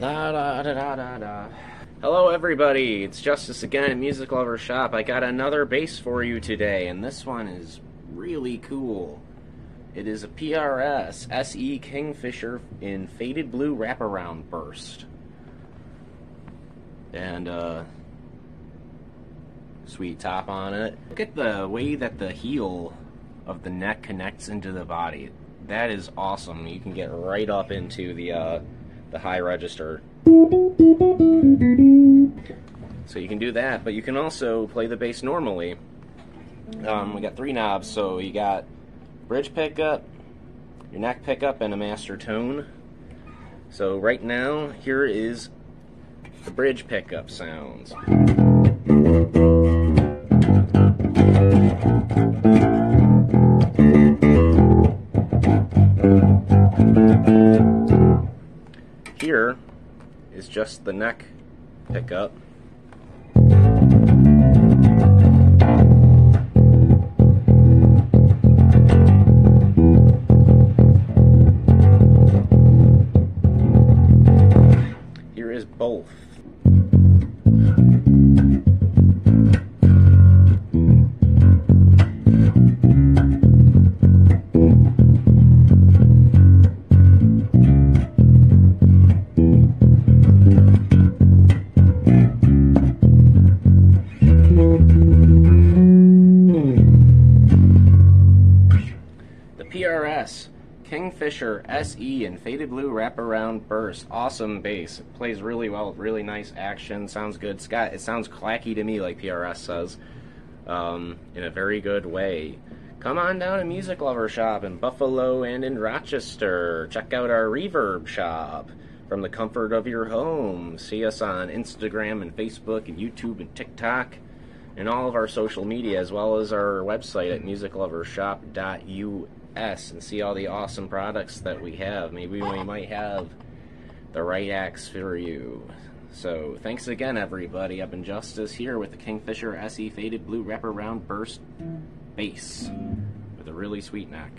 La da da da da da. Hello, everybody. It's Justice again at Music Lovers Shoppe. I got another bass for you today, and this one is really cool. It is a PRS SE Kingfisher in faded blue wraparound burst. And, uh, sweet top on it. Look at the way that the heel of the neck connects into the body. That is awesome. You can get right up into the, uh, the high register. So you can do that, but you can also play the bass normally. Um, we got three knobs, so you got bridge pickup, your neck pickup, and a master tone. So right now, here is the bridge pickup sounds. Here is just the neck pickup. Here is both. PRS Kingfisher SE in faded blue wraparound burst. Awesome bass. It plays really well. Really nice action. Sounds good. Scott, it sounds clacky to me, like PRS says, um, in a very good way. Come on down to Music Lovers Shoppe in Buffalo and in Rochester. Check out our Reverb Shop from the comfort of your home. See us on Instagram and Facebook and YouTube and TikTok and all of our social media as well as our website at musiclovershop.us and see all the awesome products that we have. Maybe we might have the right axe for you. So, thanks again, everybody. I've been Justice here with the Kingfisher SE Faded Blue Wraparound Burst bass with a really sweet neck.